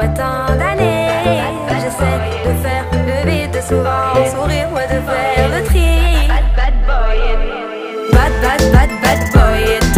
Bah, j'essaie de faire le vide, de souvent sourire, moi de faire le tri. Bad, bad, bad.